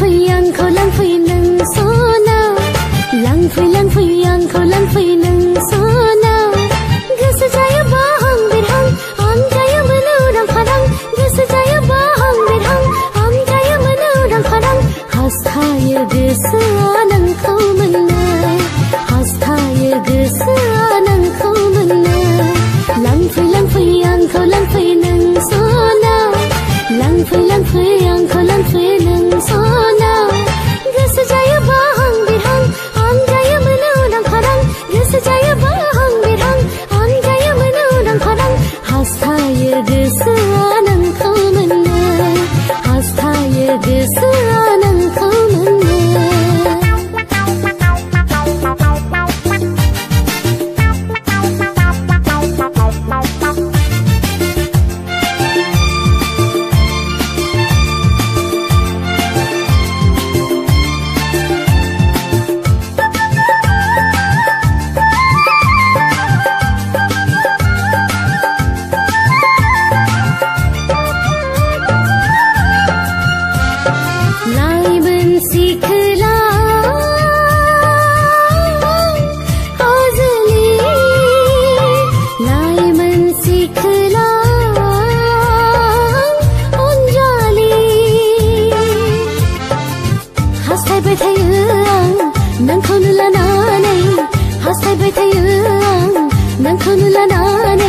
phơi ăn khâu lăng phơi nâng số na lăng phơi lăng phơi ăn khâu lăng phơi nâng số na gas jay ba hang bir hang am jay manu dang khadang gas jay ba hang bir hang am jay manu dang khadang has thai gas anang khâu man na has thai gas anang khâu man na lăng phơi lăng phơi ăn khâu lăng phơi ನಾನೇ ಹಾಸೆ ಬೈತೆಯಲ್ಲ ನಂಗೆ ಕೊನಲ್ಲ ನಾನೇ